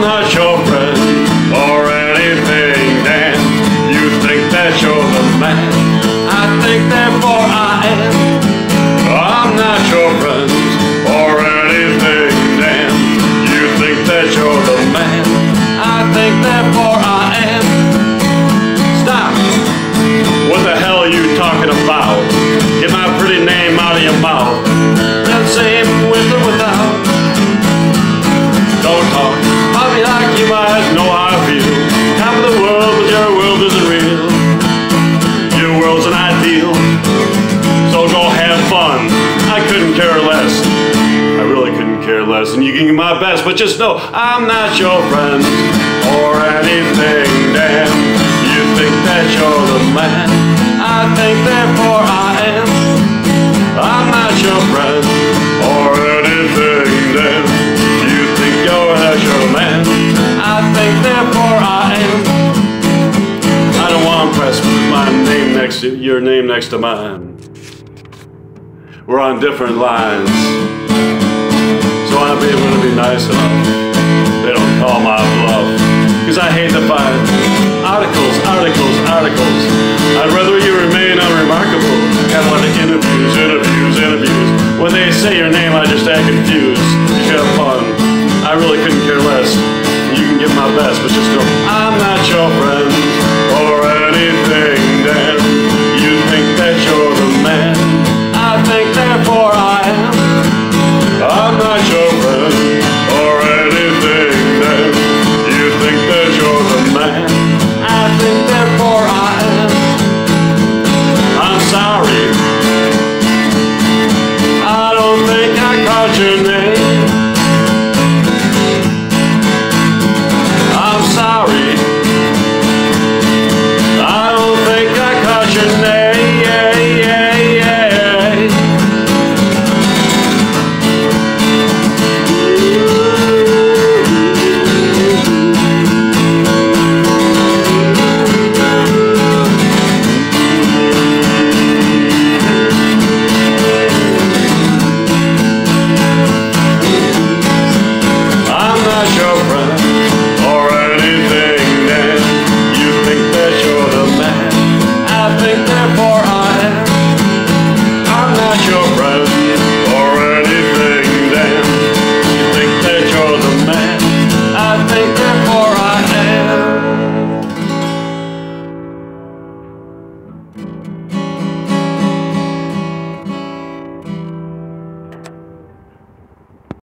not your friend or anything, damn. You think that you're the man. I think therefore I am. I'm not your friend or anything, damn. You think that you're the man. I think therefore care less. I really couldn't care less. And you can give my best, but just know I'm not your friend or anything, damn. You think that you're the man. I think therefore I am. I'm not your friend or anything, damn. You think you're that your man. I think therefore I am. I don't want to with my name next to your name next to mine. We're on different lines. So be able to be nice enough. They don't call my bluff. Cause I hate to find articles, articles, articles. I'd rather you remain unremarkable. Have one of interviews, interviews, interviews. When they say your name, I just act confused. You have fun. I really couldn't care less. You can give my best, but just know I'm